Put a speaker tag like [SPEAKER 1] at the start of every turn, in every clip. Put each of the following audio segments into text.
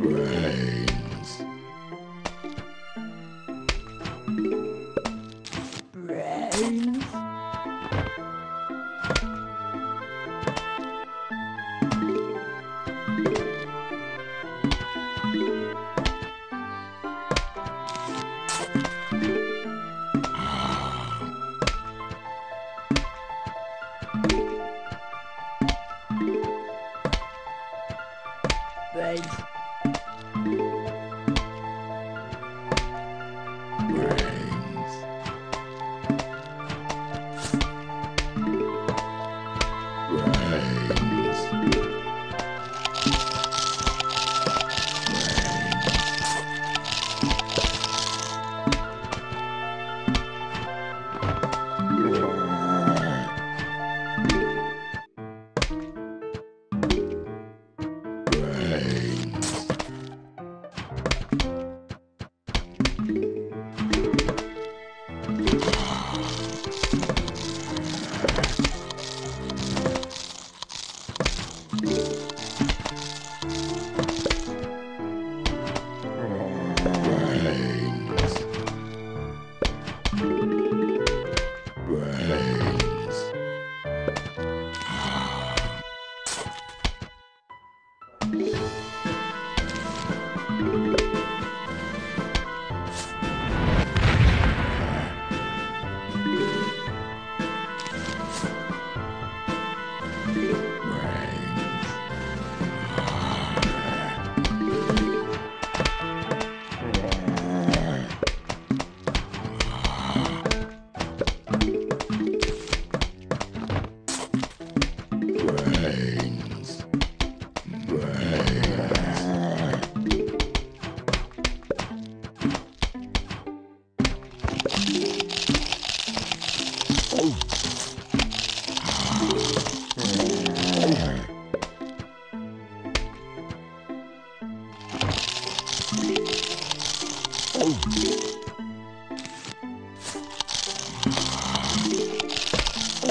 [SPEAKER 1] Brains.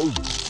[SPEAKER 1] Oh.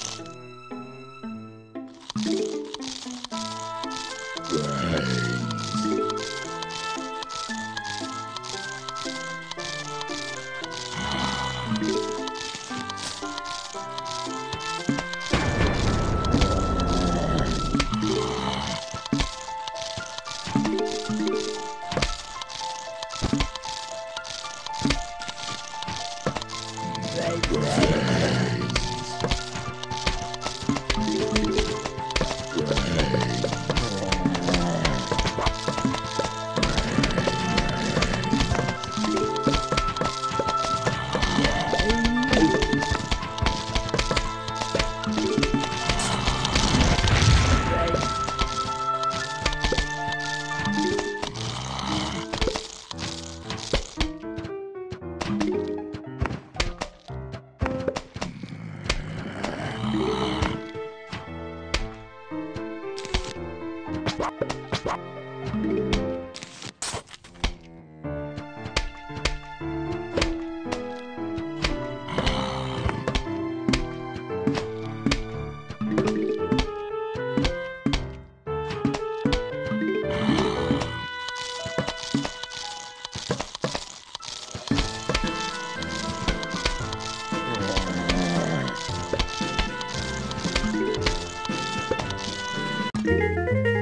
[SPEAKER 1] Música